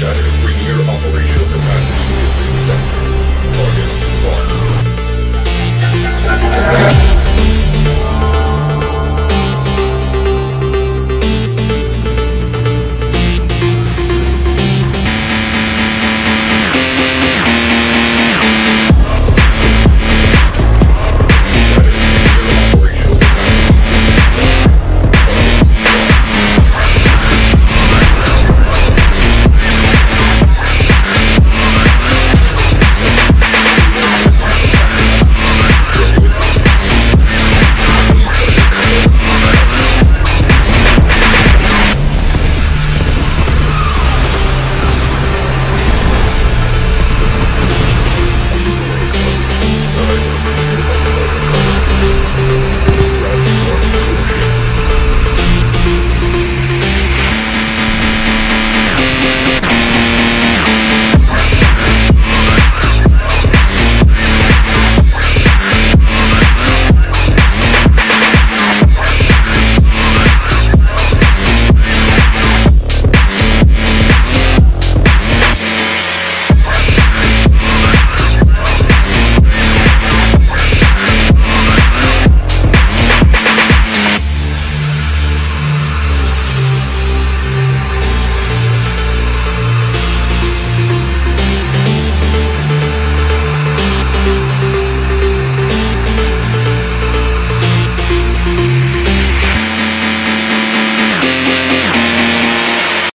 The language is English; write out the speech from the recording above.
shattered, bringing your operational capacity.